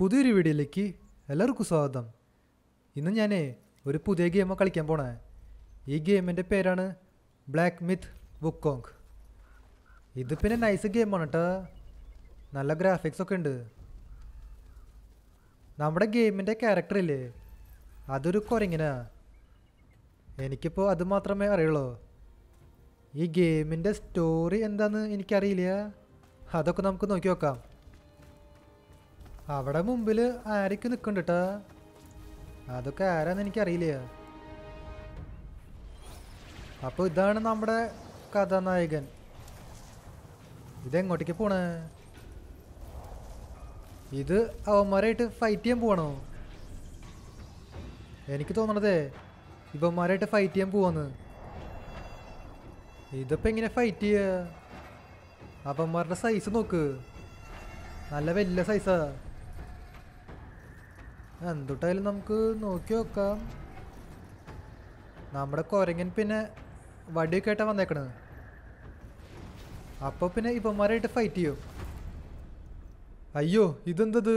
പുതിയൊരു വീഡിയോയിലേക്ക് എല്ലാവർക്കും സ്വാഗതം. ഇന്ന് ഞാൻ ഒരു പുതിയ ഗെയിം കളിക്കാൻ പോണേ. ഈ ഗെയിമിന്റെ പേരാണ് ബ്ലാക്ക് മിത്ത് വുക്കോങ് ഇത് പിന്നെ നൈസ് ഗെയിമാണ് കേട്ടോ നല്ല ഗ്രാഫിക്സ് ഒക്കെ ഉണ്ട്. നമ്മുടെ ഗെയിമിന്റെ ക്യാരക്ടർ ഇല്ലേ? അതൊരു കുരങ്ങിനാ. എനിക്കിപ്പോൾ അത് മാത്രമേ അറിയുള്ളൂ. ഈ ഗെയിമിന്റെ സ്റ്റോറി എന്താണെന്ന് എനിക്കറിയില്ല. അതൊക്കെ നമുക്ക് നോക്കി നോക്കാം. അവിടെ മുമ്പിൽ ആരൊക്കെ നിൽക്കുന്നുണ്ട് കേട്ടാ അതൊക്കെ ആരാന്ന് എനിക്കറിയില്ല. അപ്പോൾ ഇതാണ് നമ്മുടെ കഥാനായകൻ. ഇതെങ്ങോട്ടേക്ക് പോണേ? ഇത് അവന്മാരായിട്ട് ഫൈറ്റ് ചെയ്യാൻ പോവാണോ? എനിക്ക് തോന്നണതേ ഇവന്മാരായിട്ട് ഫൈറ്റ് ചെയ്യാൻ പോവാന്ന്. ഇതിപ്പോ എങ്ങനെ ഫൈറ്റ് ചെയ്യുക അവന്മാരുടെ സൈസ് നോക്ക്. നല്ല വലിയ സൈസാ എന്തുട്ടായാലും നമുക്ക് നോക്കി നോക്കാം. നമ്മുടെ കുരങ്ങൻ പിന്നെ വടിയൊക്കെ ആയിട്ടാ വന്നേക്കണത്. അപ്പോൾ പിന്നെ ഇവന്മാരായിട്ട് ഫൈറ്റ് ചെയ്യും? അയ്യോ ഇതെന്തത്?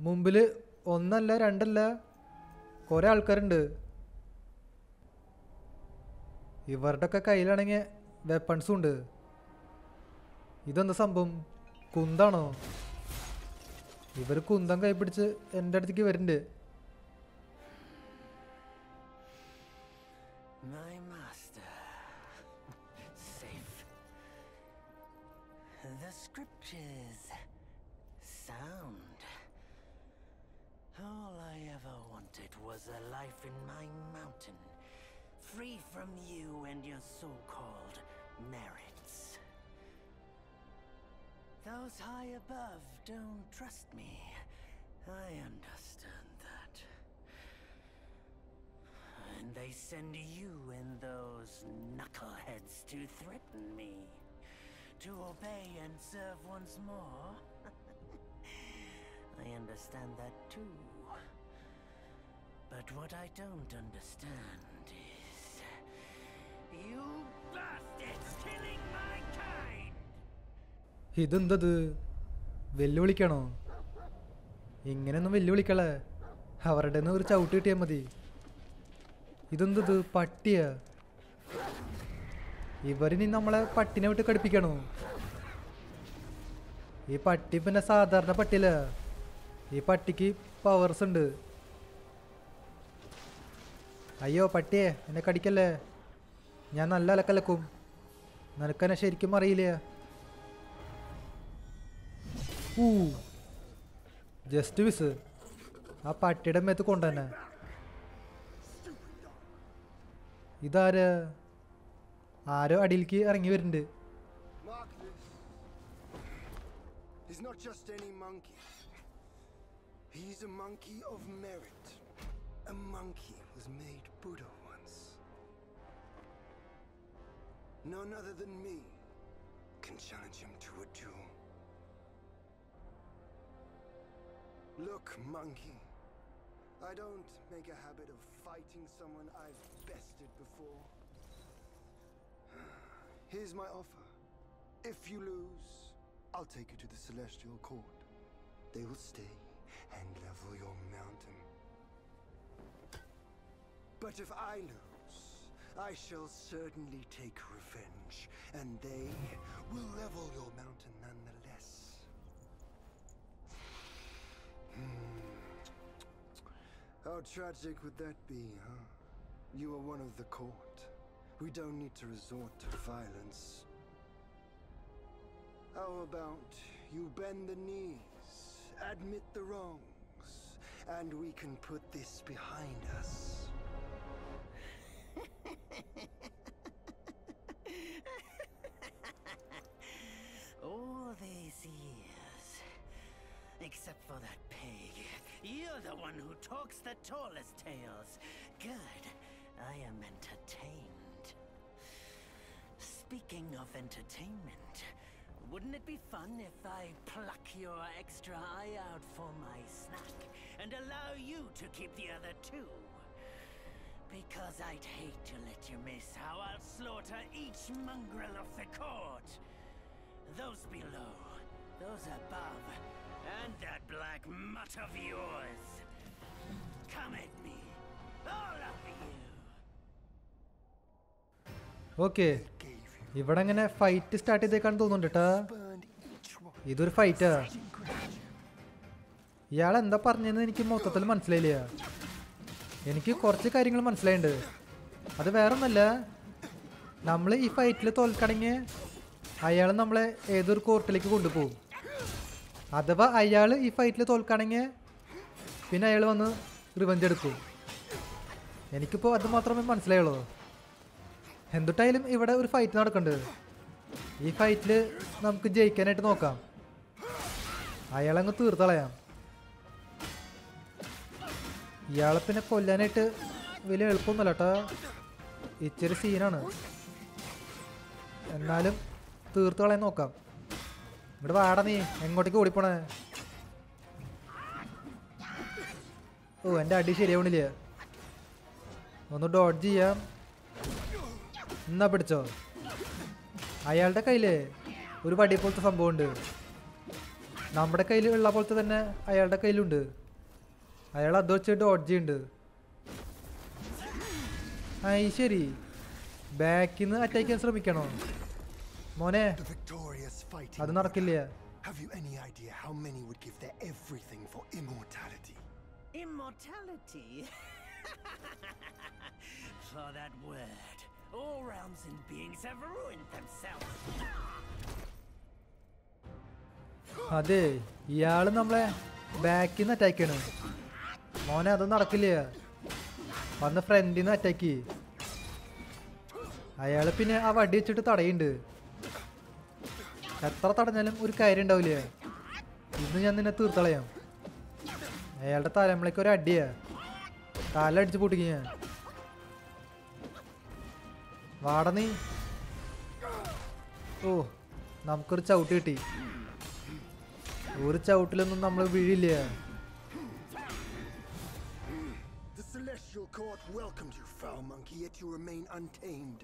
മുമ്പിൽ ഒന്നല്ല രണ്ടല്ല കുറേ ആൾക്കാരുണ്ട്. ഇവരുടെ ഒക്കെ കയ്യിലാണെങ്കിൽ വെപ്പൺസും ഉണ്ട്. ഇതെന്താ സംഭവം? കുന്താണോ? ഇവർ കുന്തം കൈ പിടിച്ച് എൻ്റെ അടുത്തേക്ക് വരുന്നുണ്ട് My master. Safe. The scriptures sound. All I ever wanted was a life in my mountain, free from you and your so-called merits. Those high above don't trust me. I understand that. And they send you and those knuckleheads to threaten me. To obey and serve once more. I understand that too. But what I don't understand is. You bastards killing! ഇതെന്തത്? വെല്ലുവിളിക്കണോ? ഇങ്ങനെയൊന്നും വെല്ലുവിളിക്കളെ അവരുടെ ഒരു ചവിട്ട് കിട്ടിയാൽ മതി. ഇതെന്തത് പട്ടിയാ? ഇവരിനി നമ്മളെ പട്ടിനെ വിട്ട് കടുപ്പിക്കണോ? ഈ പട്ടി പിന്നെ സാധാരണ പട്ടിയല്ല? ഈ പട്ടിക്ക് പവേഴ്സ് ഉണ്ട്. അയ്യോ പട്ടിയെ എന്നെ കടിക്കല്ലേ? ഞാൻ നല്ല അലക്കലക്കും. നിനക്കെന്നെ ശരിക്കും അറിയില്ല. ജസ്റ്റ് വിസ് ആ പട്ടിയുടെ മേത്ത് കൊണ്ടുതന്നെ ഇതാര് ആരോ അടിയിലേക്ക് ഇറങ്ങി വരുന്നുണ്ട്. None other than me can challenge him to a duel. Look, monkey. I don't make a habit of fighting someone I've bested before. Here's my offer. If you lose, I'll take you to the Celestial Court. They will stay and level your mountain. But if I lose, I shall certainly take revenge, and they will level your mountain nonetheless. How tragic would that be, huh? You are one of the court. We don't need to resort to violence. How about you bend the knees, admit the wrongs, and we can put this behind us? All these years. Except for that. You're the one who talks the tallest tales. Good. I am entertained. Speaking of entertainment, wouldn't it be fun if I pluck your extra eye out for my snack and allow you to keep the other two? Because I'd hate to let you miss how I'll slaughter each mongrel of the court. Those below, those above, and that black mutt of yours. Come at me, all of you. Okay ഇവിടെ അങ്ങനെ fight start ചെയ്തേക്കാന്ന് തോന്നുന്നുണ്ട് കേട്ടാ. ഇതൊരു ഫൈറ്റാ ഇയാൾ എന്താ പറഞ്ഞതെന്ന് എനിക്ക് മൊത്തത്തിൽ മനസ്സിലായില്ല. എനിക്ക് കുറച്ച് കാര്യങ്ങൾ മനസ്സിലായിട്ടുണ്ട് അത് വേറെ ഒന്നല്ല നമ്മൾ ഈ ഫൈറ്റിൽ തോൽക്കണമെങ്കിൽ അയാൾ നമ്മളെ ഏതൊരു കോർട്ടിലേക്ക് കൊണ്ടുപോകും. അഥവാ അയാൾ ഈ ഫൈറ്റിൽ തോൽക്കുകയാണെങ്കിൽ പിന്നെ അയാൾ വന്ന് റിവഞ്ച് എടുക്കും. എനിക്കിപ്പോൾ അത് മാത്രമേ മനസ്സിലായുള്ളൂ. എന്തുട്ടായാലും ഇവിടെ ഒരു ഫൈറ്റ് നടക്കേണ്ടത് ഈ ഫൈറ്റിൽ നമുക്ക് ജയിക്കാനായിട്ട് നോക്കാം. അയാളങ്ങ് തീർത്തളയാം. ഇയാളെ പിന്നെ കൊല്ലാനായിട്ട് വലിയ എളുപ്പമൊന്നുമല്ല കേട്ടോ ഇച്ചിരി സീനാണ് എന്നാലും തീർത്ത് നോക്കാം. ഇവിടെ വാടാ നീ. എങ്ങോട്ടേക്ക് ഓടിപ്പോണേ? ഓ എന്റെ അടി ശരിയാവണില്ല? ഒന്ന് ഡോഡ്ജ് ചെയ്യാം. എന്നാ പിടിച്ചോ? അയാളുടെ കയ്യിൽ ഒരു വടി പോലത്തെ സംഭവമുണ്ട്. നമ്മുടെ കയ്യിൽ ഉള്ള പോലത്തെ തന്നെ അയാളുടെ കയ്യിലുണ്ട്. അയാൾ അത് വെച്ച് ഡോഡ്ജ് ചെയ്യുന്നുണ്ട്. ആ ശരി. ബാക്കിൽ നിന്ന് അറ്റാക്ക് ചെയ്യാൻ ശ്രമിക്കണോ? മോനെ. The victorious fighting. അത് നടക്കില്ല Have you any idea how many would give their everything for immortality? Immortality? For that word, all realms and beings have ruined themselves. അതെ ഇയാള് നമ്മളെ ബാക്കിൽ നിന്ന് അറ്റാക്ക് ചെയ്യണം മോനെ അത് നടക്കില്ല വന്ന് ഫ്രണ്ടിൽ നിന്ന് അറ്റാക്ക് അയാള് പിന്നെ ആ വടി വെച്ചിട്ട് തടയുണ്ട് എത്ര തടഞ്ഞാലും ഒരു കാര്യം ഉണ്ടാവില്ല? ഇന്ന് ഞാൻ നിന്നെ തീർത്തളയാം. അയാളുടെ തലമുളയ്ക്ക് ഒരു അടിയാ. കാലടിച്ച് അടിച്ച് പൊട്ടിക്കും ഞാൻ. വാട നീ. ഓ നമുക്കൊരു ചവിട്ട് കിട്ടി. ഒരു ചവിട്ടിലൊന്നും നമ്മൾ വീഴില്ല. Court welcomed you, foul monkey, yet you remain untamed.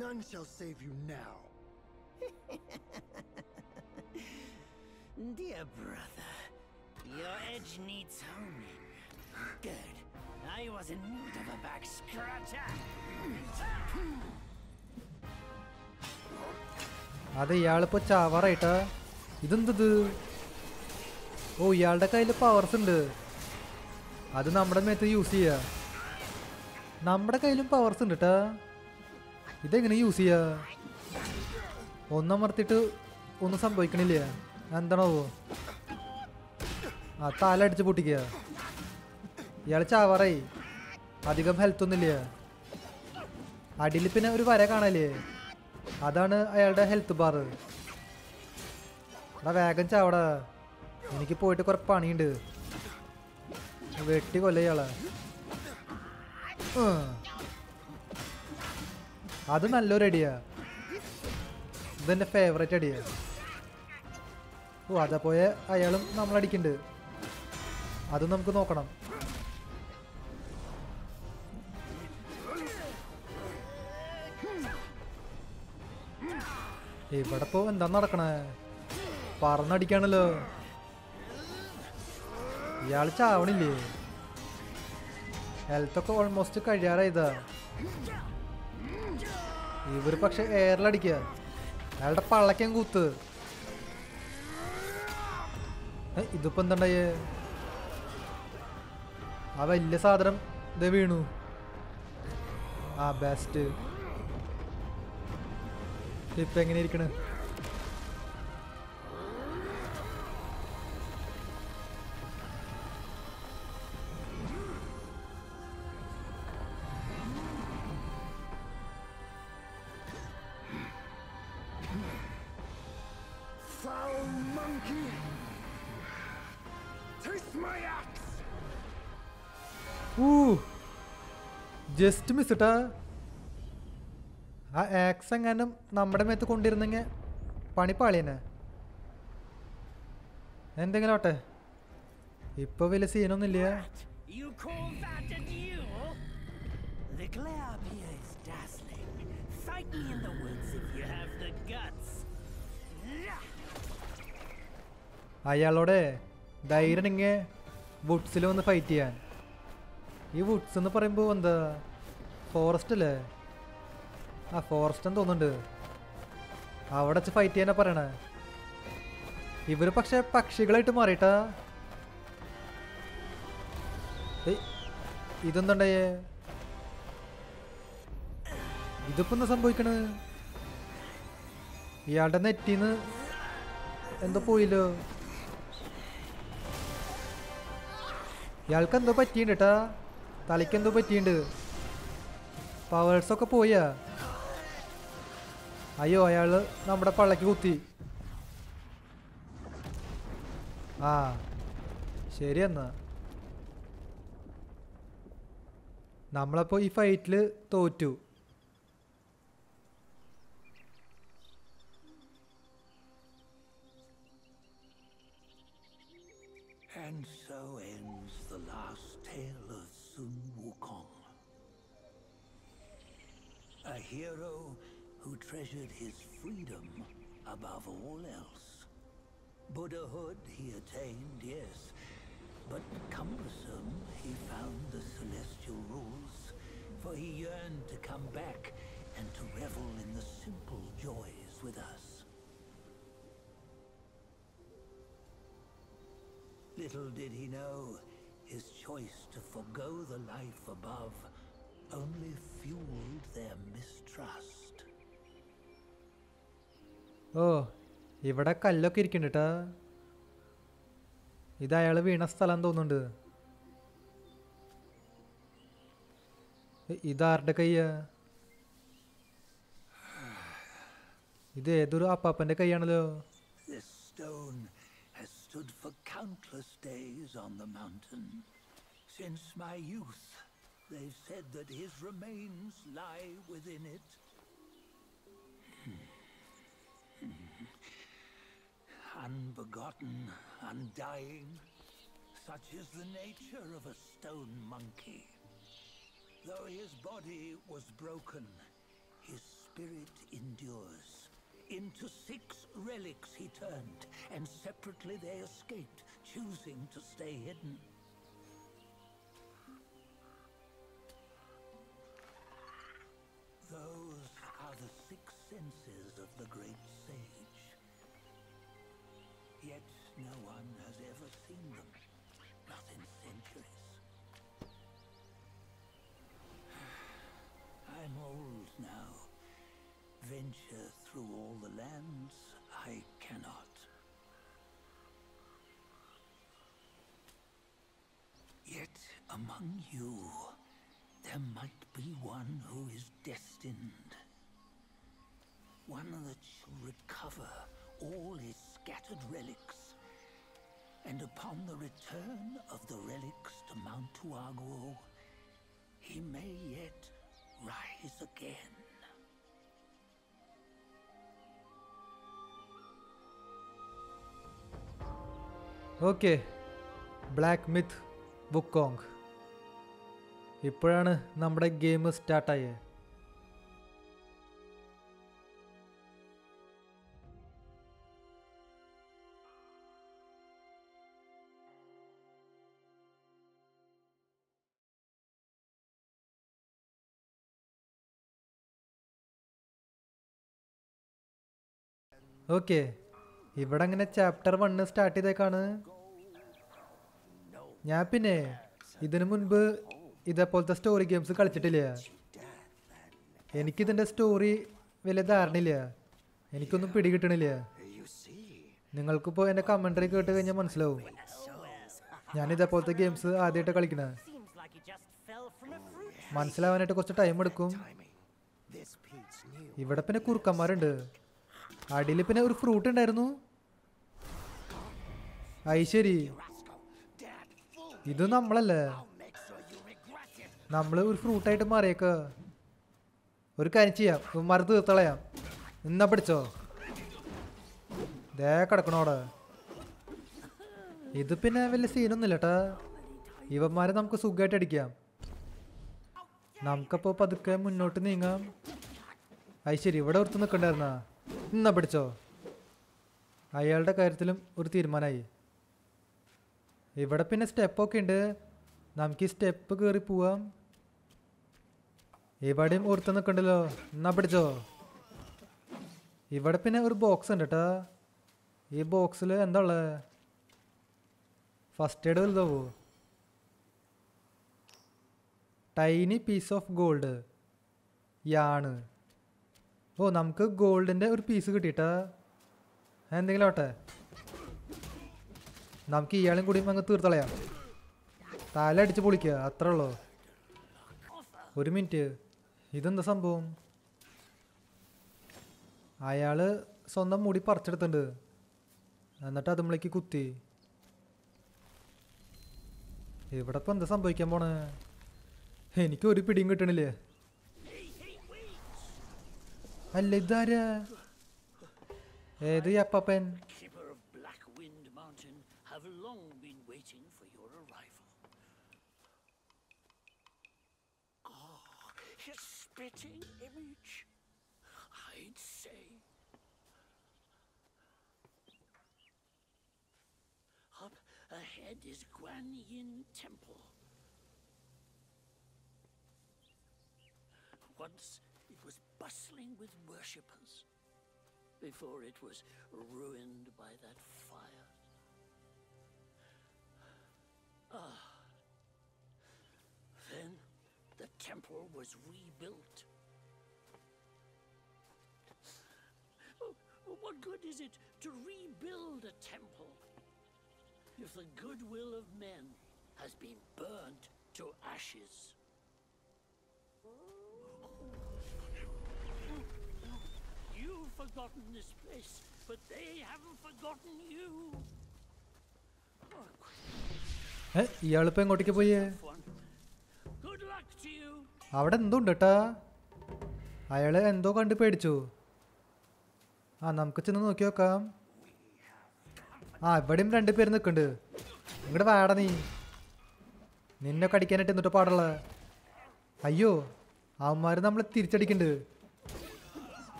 None shall save you now. Dear brother, your edge needs honing. Good. I was in need of a back scratcher. അത് ഇയാളിപ്പോ ചാവാറായിട്ടാ ഇതെന്തത് ഓ ഇയാളുടെ കയ്യിൽ പവർസ് ഉണ്ട് അത് നമ്മുടെ മേത്ത് യൂസ് ചെയ്യാ നമ്മുടെ കയ്യിലും പവർസ് ഉണ്ട് കേട്ടാ ഇതെങ്ങനെ യൂസ് ചെയ്യാ ഒന്നമർത്തിട്ട് ഒന്നും സംഭവിക്കണില്ല? എന്താണോ ആ തല അടിച്ച് പൊട്ടിക്കുക. ഇയാൾ ചാവാറായി. അധികം ഹെൽത്ത് ഒന്നുമില്ല. അടിയിൽ പിന്നെ ഒരു വര കാണല്ലേ അതാണ് അയാളുടെ ഹെൽത്ത് ബാർ എടാ വേഗം ചാവടാ. എനിക്ക് പോയിട്ട് കുറെ പണിയുണ്ട്. വെട്ടി കൊല്ല ഇയാളെ. അത് നല്ലൊരു അടിയാ ഇതെന്റെ ഫേവറേറ്റ് അടിയാ. ഓ അതാ പോയ. അയാളും നമ്മളടിക്കുന്നുണ്ട് അതും നമുക്ക് നോക്കണം. ഇവിടെ ഇപ്പോ എന്താ നടക്കണേ? പറന്നടിക്കാണല്ലോ. ഇയാൾ ചാവണില്ലേ? ഹെൽത്തൊക്കെ ഓൾമോസ്റ്റ് കഴിയാറായതാ. ഇവർ പക്ഷെ എയറിലടിക്കുക അയാളുടെ പള്ളക്കൻ കൂത്ത് ഇതിപ്പോ എന്തുണ്ടായേ ആ വലിയ സാധനം ഇത് വീണു. ആ ബെസ്റ്റ് ഇപ്പൊ എങ്ങനെ ഇരിക്കണ്? Monkey! Taste my axe! ഊ ജസ്റ്റ് മിസ് ഇട്ടാ ആ ആക്സ് എങ്ങാനും നമ്മുടെ മേത്ത് കൊണ്ടിരുന്നെങ്കിൽ പണി പാളിയനെ എന്തെങ്കിലും ആട്ടെ ഇപ്പൊ വലിയ സീനൊന്നുമില്ല? The glare here is dazzling. Fight me in the woods if you have the guts. Yeah. അയാളോടെ ധൈര്യം ഇങ്ങനെ വുഡ്സിൽ വന്ന് ഫൈറ്റ് ചെയ്യാൻ. ഈ വുഡ്സ് എന്ന് പറയുമ്പോൾ എന്താ? ഫോറസ്റ്റ് അല്ലേ? ആ ഫോറസ്റ്റ് എന്ന് തോന്നുന്നുണ്ട്. അവിടെ വെച്ച് ഫൈറ്റ് ചെയ്യാനാ പറയണേ. ഇവർ പക്ഷെ പക്ഷികളായിട്ട് മാറിയിട്ടാ. ഇതെന്തുണ്ടായേ? ഇതിപ്പോ എന്താ സംഭവിക്കണ്? ഇയാളുടെ നെറ്റിന്ന് എന്തോ പോയില്ലോ? ഇയാൾക്ക് എന്തോ പറ്റിയിട്ടുണ്ട് കേട്ടാ തലയ്ക്ക് എന്തോ പറ്റിയിട്ടുണ്ട് പവേഴ്സൊക്കെ പോയാ. അയ്യോ അയാൾ നമ്മുടെ പള്ളക്ക് കുത്തി. ആ ശരി എന്നാ. നമ്മളപ്പോ ഈ ഫൈറ്റിൽ തോറ്റു. A hero who treasured his freedom above all else. Buddhahood he attained, yes, but cumbersome he found the celestial rules, for he yearned to come back and to revel in the simple joys with us. Little did he know, his choice to forgo the life above only fueled their mistrust. ഓ ഇവിടെ കല്ലൊക്കെ ഇരിക്കുന്നുണ്ട് കേട്ടാ ഇത് അയാൾ വീണ സ്ഥലം തോന്നുന്നുണ്ട് ഇതാരുടെ കയ്യാ ഇത് ഏതൊരു അപ്പാപ്പന്റെ കൈയാണല്ലോ This stone has stood for countless days on the mountain. Since my youth, they've said that his remains lie within it. Hmm. Hmm. Unbegotten, undying, such is the nature of a stone monkey. Though his body was broken, his spirit endures. Into six relics he turned, and separately they escaped, choosing to stay hidden. Senses of the great sage. Yet no one has ever seen them, not in centuries. I'm old now. Venture through all the lands I cannot. Yet among you, there might be one who is destined. One that shall recover all his scattered relics. And upon the return of the relics to Mount Tuaguo, he may yet rise again. Okay Black Myth ബുക്കോങ് ഇപ്പോഴാണ് നമ്മുടെ game സ്റ്റാർട്ടായത് okay. ഇവിടെ അങ്ങനെ chapter one start ചെയ്തേക്കാണ്. ഞാൻ പിന്നെ ഇതിനു മുൻപ് ഇതേപോലത്തെ story games കളിച്ചിട്ടില്ല. എനിക്കിതിന്റെ സ്റ്റോറി വലിയ ധാരണയില്ല. എനിക്കൊന്നും പിടികിട്ടണില്ല. നിങ്ങൾക്കിപ്പോൾ എന്റെ കമൻട്രി കേട്ട് കഴിഞ്ഞാൽ മനസ്സിലാവും. ഞാൻ ഇതേപോലത്തെ ഗെയിംസ് ആദ്യമായിട്ട് കളിക്കണേ. മനസ്സിലാവാനായിട്ട് കുറച്ച് ടൈം എടുക്കും. ഇവിടെ പിന്നെ കുറുക്കന്മാരുണ്ട്. അടിയിൽ പിന്നെ ഒരു ഫ്രൂട്ട് ഉണ്ടായിരുന്നു. ഐശ്വരി ഇത് നമ്മളല്ലേ? നമ്മൾ ഒരു ഫ്രൂട്ടായിട്ട് മാറിയേക്ക. ഒരു കാര്യം ചെയ്യാം. ഇവന്മാർ തീർത്തളയാം. എന്നാ പിടിച്ചോ? ദേ കിടക്കണോടെ ഇത് പിന്നെ വലിയ സീനൊന്നുമില്ല കേട്ടാ ഇവന്മാരെ നമുക്ക് സുഖമായിട്ട് അടിക്കാം. നമുക്കപ്പോ പതുക്കെ മുന്നോട്ട് നീങ്ങാം. അത് ഇവിടെ ഓർത്ത് നിൽക്കണ്ടായിരുന്നാ? എന്നാ പിടിച്ചോ അയാളുടെ കാര്യത്തിലും ഒരു തീരുമാനമായി. ഇവിടെ പിന്നെ സ്റ്റെപ്പൊക്കെ ഉണ്ട്. നമുക്ക് ഈ സ്റ്റെപ്പ് കയറി പോവാം. ഇവിടെയും ഓർത്ത് നിൽക്കണ്ടല്ലോ. എന്നാ പിടിച്ചോ ഇവിടെ പിന്നെ ഒരു ബോക്സ് ഉണ്ട് കേട്ടോ ഈ ബോക്സിൽ എന്താ ഉള്ളത് ഫസ്റ്റ് എയ്ഡ് വലുതാവോ? ടൈനി പീസ് ഓഫ് ഗോൾഡ് യാണ്. ഓ നമുക്ക് ഗോൾഡിന്റെ ഒരു പീസ് കിട്ടിയിട്ടാ. എന്തെങ്കിലും ആവട്ടെ. നമുക്ക് ഇയാളും കൂടി അങ്ങ് തീർത്തളയാം. തല അടിച്ച് പൊളിക്കുക അത്രേ ഉള്ളൂ. ഒരു മിനിറ്റ് ഇതെന്താ സംഭവം? അയാൾ സ്വന്തം മുടി പറിച്ചെടുത്തിട്ടുണ്ട്. എന്നിട്ട് അതുമ്പളേക്ക് കുത്തി. ഇവിടെ ഇപ്പം എന്താ സംഭവിക്കാൻ പോണേ? എനിക്ക് ഒരു പിടിയും കിട്ടണില്ലേ? Your arrival. Ah, his spitting image. I'd say. Up ahead is Guan Yin Temple. Once bustling with worshippers before it was ruined by that fire. Ah. Then the temple was rebuilt. Oh, What good is it to rebuild a temple if the goodwill of men has been burnt to ashes? Forgotten this place, but they haven't forgotten you. ഇയാളിപ്പോ എങ്ങോട്ടേക്ക് പോയേ. അവിടെ എന്തോ ഉണ്ട് കേട്ടാ അയാൾ എന്തോ കണ്ട് പേടിച്ചു. ആ നമുക്ക് ചെന്ന് നോക്കി നോക്കാം. ആ ഇവിടെയും രണ്ട് പേര് നിൽക്കുന്നുണ്ട്. ഇങ്ങോട്ട് വേട നീ. നിന്നെ കടിക്കാനായിട്ട് എന്നിട്ട് പാടുള്ള? അയ്യോ അവന്മാർ നമ്മൾ തിരിച്ചടിക്കുന്നുണ്ട്.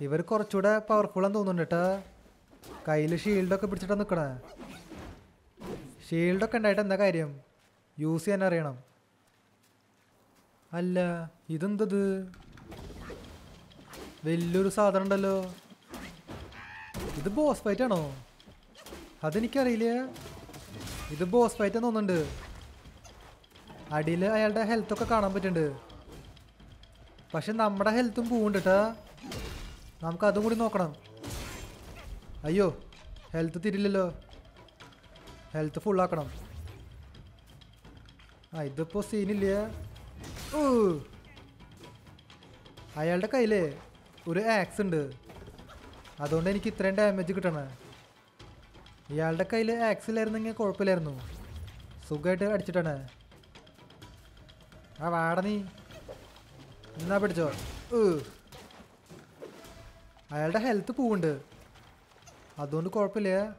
ഇവർ കുറച്ചുകൂടെ പവർഫുള്ളാന്ന് തോന്നുന്നുണ്ട് കേട്ടോ കയ്യിൽ ഷീൽഡൊക്കെ പിടിച്ചിട്ടാ നിൽക്കണേ ഷീൽഡൊക്കെ ഉണ്ടായിട്ട് എന്താ കാര്യം? യൂസ് ചെയ്യാൻ അറിയണം. അല്ല ഇതെന്തത്? വലിയൊരു സാധനം ഉണ്ടല്ലോ. ഇത് ബോസ് ഫൈറ്റ് ആണോ? അതെനിക്കറിയില്ല. ഇത് ബോസ് ഫൈറ്റ് തോന്നുന്നുണ്ട്. അടിയിൽ അയാളുടെ ഹെൽത്തൊക്കെ കാണാൻ പറ്റുന്നുണ്ട്. പക്ഷെ നമ്മുടെ ഹെൽത്തും പോവുണ്ട് കേട്ടാ നമുക്ക് അതും കൂടി നോക്കണം. അയ്യോ ഹെൽത്ത് തിരില്ലല്ലോ ഹെൽത്ത് ഫുള്ളാക്കണം ആ ഇതിപ്പോൾ സീനില്ല ഓ അയാളുടെ കയ്യിൽ ഒരു ആക്സ് ഉണ്ട്. അതുകൊണ്ട് എനിക്ക് ഇത്രയും ഡാമേജ് കിട്ടണേ. ഇയാളുടെ കയ്യിൽ ആക്സ് ഇല്ലായിരുന്നെങ്കിൽ കുഴപ്പമില്ലായിരുന്നു. സുഖമായിട്ട് അടിച്ചിട്ടാണ്. ആ വാട നീ. എന്നാ പിടിച്ചോ? ഊ. അയാളുടെ ഹെൽത്ത് പോവുണ്ട്. അതുകൊണ്ട് കുഴപ്പമില്ല.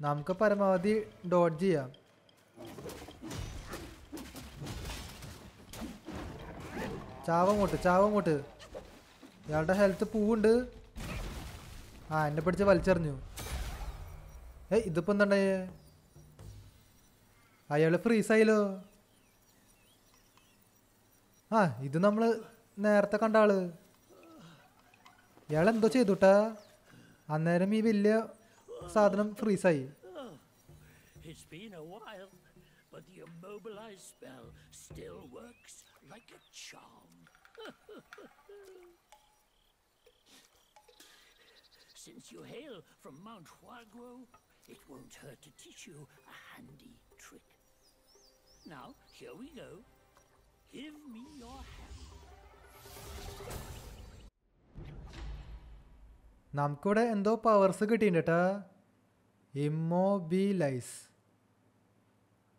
നമുക്ക് പരമാവധി ഡോഡ്ജ് ചെയ്യാം. ചാവങ്ങോട്ട് ചാവങ്ങോട്ട്. ഇയാളുടെ ഹെൽത്ത് പൂവുണ്ട്. ആ എന്നെ പിടിച്ച് വലിച്ചെറിഞ്ഞു. ഏയ് ഇതിപ്പോ എന്താണേ അയാൾ ഫ്രീസായില്ലോ ആ ഇത് നമ്മൾ നേരത്തെ കണ്ട ആൾ. ഇയാൾ എന്തോ ചെയ്തുട്ടാ അന്നേരം ഈ വലിയ സാധനം ഫ്രീസായി It's been a while, but the immobilized spell still works like a charm. Since you hail from Mount Huaguo, it won't hurt to teach you a handy trick. Now, here we go. Give me your hand. നമുക്കിവിടെ എന്തോ powers കിട്ടിയിട്ടുണ്ട് കേട്ടോ ഇമ്മോബിലൈസ്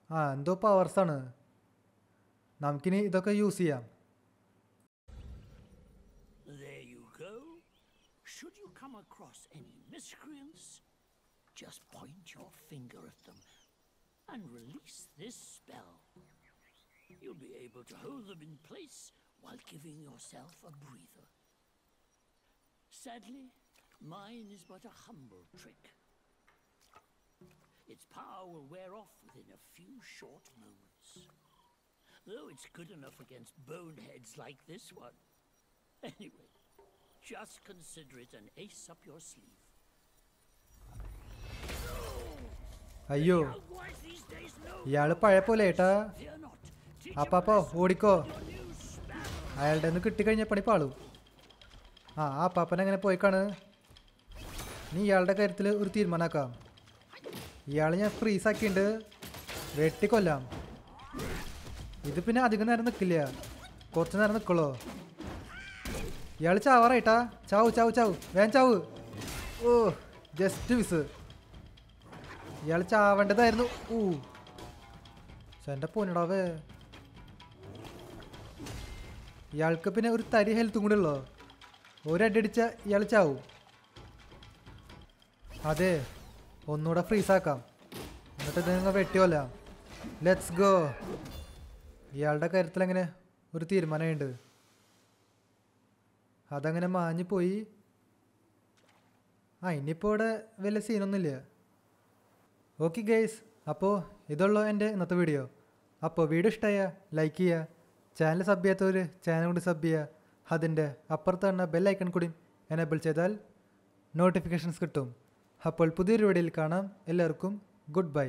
ആ എന്തോ പവേഴ്സാണ് നമുക്കിനി ഇതൊക്കെ use ചെയ്യാം There you go. Should you come across any miscreants, just point your finger at them and release this spell. You'll be able to hold them in place while giving yourself a breather. Sadly, mine is but a humble trick. its power will wear off within a few short moments. Though it's good enough against boneheads like this one. Anyway, just consider it an ace up your sleeve. അയ്യോ Now, why these days no ഇയാള് പഴയ പോലെ ഏട്ടാ fear not. Teach അപ്പാപ്പോ ഓടിക്കോ your new spell. അയാളുടെ നിന്ന് കിട്ടിക്കഴിഞ്ഞ പണി പാളും ആ ആ പാപ്പൻ അങ്ങനെ പോയിക്കാണ് നീ ഇയാളുടെ കാര്യത്തിൽ ഒരു തീരുമാനമാക്കാം ഇയാൾ ഞാൻ ഫ്രീസ് ആക്കിയിട്ടുണ്ട് വെട്ടിക്കൊല്ലാം. ഇത് പിന്നെ അധികം നേരം നിൽക്കില്ല കുറച്ച് നേരം നിൽക്കുള്ളോ ഇയാൾ ചാവാറായിട്ടാ? ചാവു ചാവു ചാവു. വേൻ ചാവു. ഓ ജസ്റ്റ് മിസ് ഇയാൾ ചാവേണ്ടതായിരുന്നു. ഊ. എന്റെ പൊന്നിടാവേ. ഇയാൾക്ക് പിന്നെ ഒരു തരി ഹെൽത്തും കൂടെ ഉള്ളോ? ഒരടിയടിച്ച ഇയാൾ ചാവും. അതെ ഒന്നുകൂടെ ഫ്രീസാക്കാം. എന്നിട്ട് ഇത് നിങ്ങൾ ലെറ്റ്സ് ഗോ ഇയാളുടെ കാര്യത്തിൽ എങ്ങനെ ഒരു തീരുമാനമുണ്ട്? അതങ്ങനെ മാഞ്ഞു പോയി ആ ഇനിയിപ്പോൾ ഇവിടെ വലിയ സീനൊന്നുമില്ല. ഓക്കെ ഗൈസ് അപ്പോൾ ഇതുള്ളൂ എന്റെ ഇന്നത്തെ വീഡിയോ. അപ്പോൾ വീഡിയോ ഇഷ്ടമായ ലൈക്ക് ചെയ്യുക ചാനൽ സബ് ചെയ്യാത്തവർ ചാനൽ കൂടി സബ് ചെയ്യുക അതിന്റെ അപ്പുറത്ത് തന്നെ ബെല്ലൈക്കൺ കൂടി എനേബിൾ ചെയ്താൽ നോട്ടിഫിക്കേഷൻസ് കിട്ടും. അപ്പോൾ പുതിയൊരു വീഡിയോയിൽ കാണാം. എല്ലാവർക്കും ഗുഡ് ബൈ